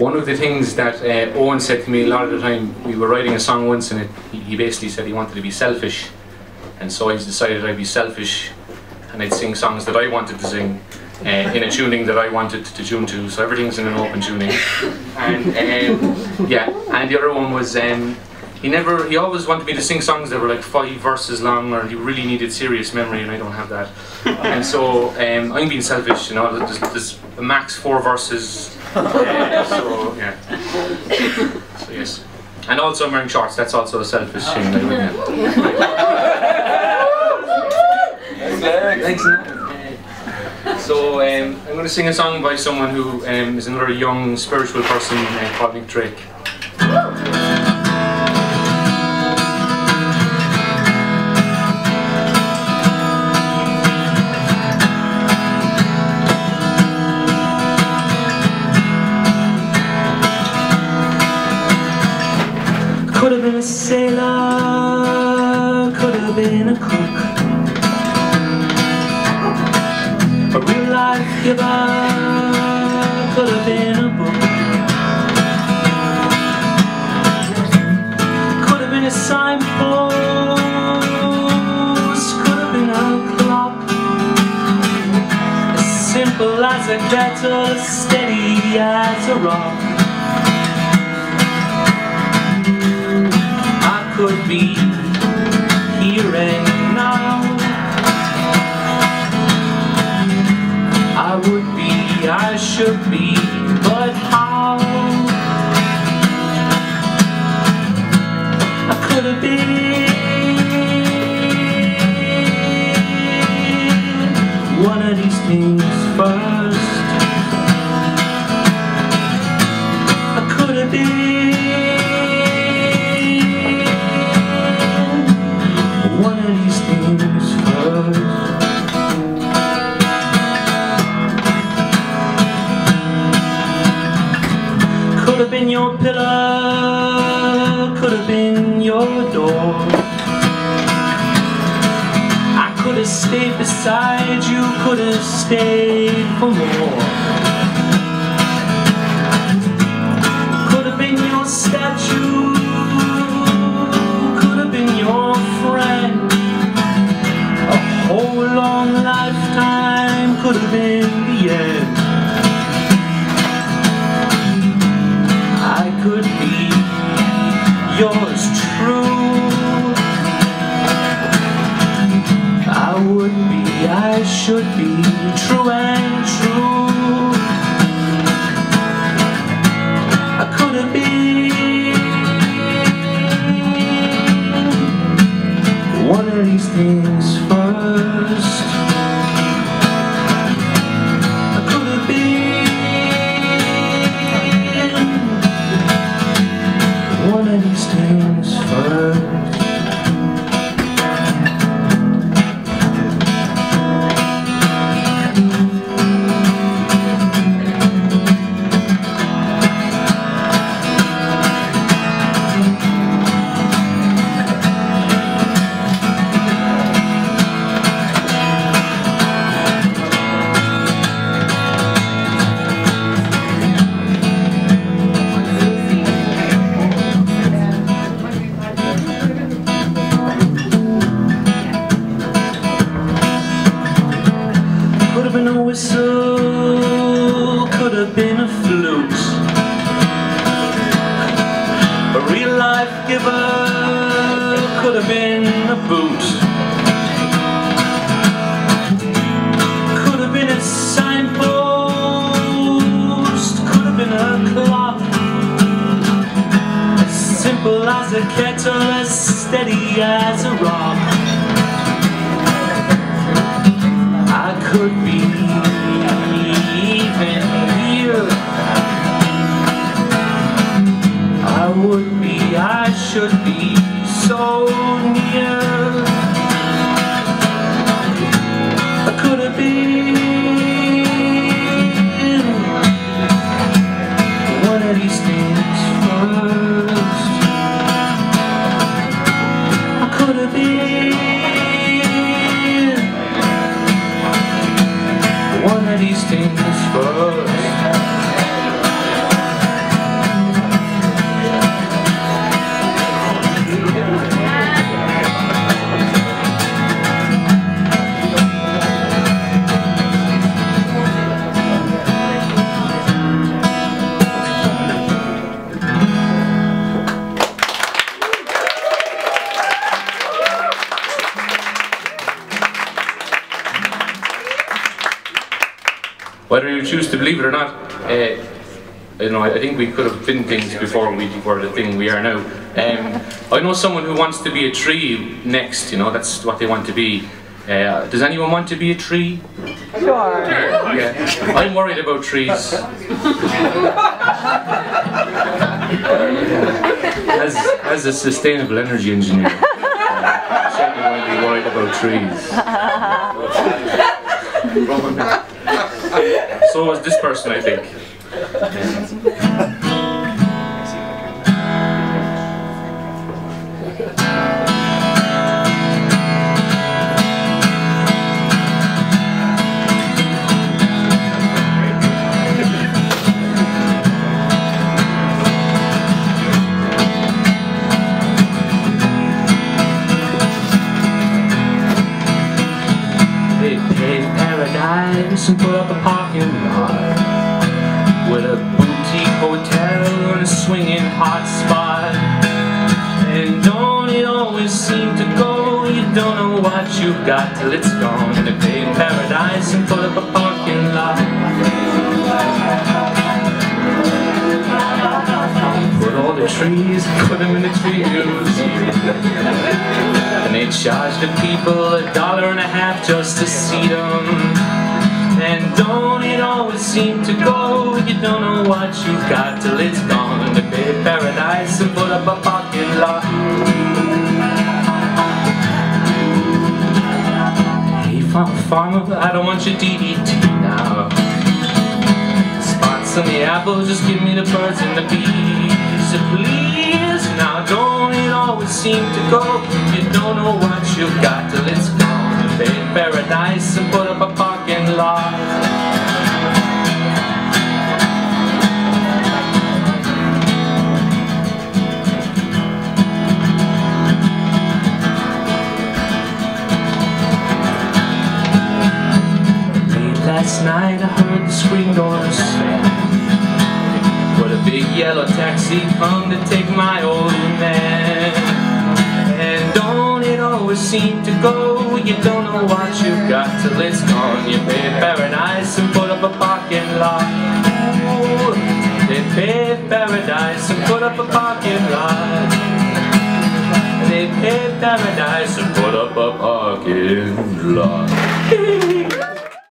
one of the things that uh, Eoin said to me a lot of the time, we were writing a song once and it, he basically said he wanted to be selfish. And so I decided I'd be selfish and I'd sing songs that I wanted to sing uh, in a tuning that I wanted to tune to. So everything's in an open tuning. And um, yeah, and the other one was um, he never he always wanted me to sing songs that were like five verses long or he really needed serious memory and I don't have that. And so um, I'm being selfish, you know. There's, there's a max four verses. So yeah. So yes. And also I'm wearing shorts. That's also a selfish thing. Like, yeah. Thanks. So um, I'm going to sing a song by someone who um, is another young spiritual person uh, called Nick Drake. Could have been a sailor, could have been a cook A real life giver could have been a book. Could have been a signpost, could have been a clock. As simple as a kettle, steady as a rock stayed beside you, could have stayed for more. Could have been your statue, could have been your friend. A whole long lifetime could have been the end. I could be yours should be true could have been a boot. Could have been a signpost, could have been a clock. As simple as a kettle, as steady as a rock. I could be one of these things first believe it or not, uh, you know, I think we could have been things before we were the thing we are now. Um, I know someone who wants to be a tree next. You know, that's what they want to be. Uh, does anyone want to be a tree? Sure. Yeah. I'm worried about trees. as, as a sustainable energy engineer, uh, I certainly want to be worried about trees. so was this person, I think. Paradise and put up a parking lot with a boutique hotel and a swinging hot spot. And don't it always seem to go? You don't know what you've got till it's gone. They paved paradise and put up a parking lot. Put all the trees, put them in the treehouse. And they charge the people a dollar and a half just to see them. And don't it always seem to go? You don't know what you've got till it's gone. They pay paradise and put up a parking lot. Hey, farmer, I don't want your DDT now. Spots on the apple, just give me the birds and the bees. Please, now don't it always seem to go? You don't know what you've got till it's gone. Pay paradise and put up a parking lot. Late last night I heard the screen door slam But a big yellow taxi come to take my old man always seem to go. You don't know what you've got till it's gone. You pay paradise and put up a parking lot. They pay paradise and put up a parking lot. They pay paradise and put up a parking lot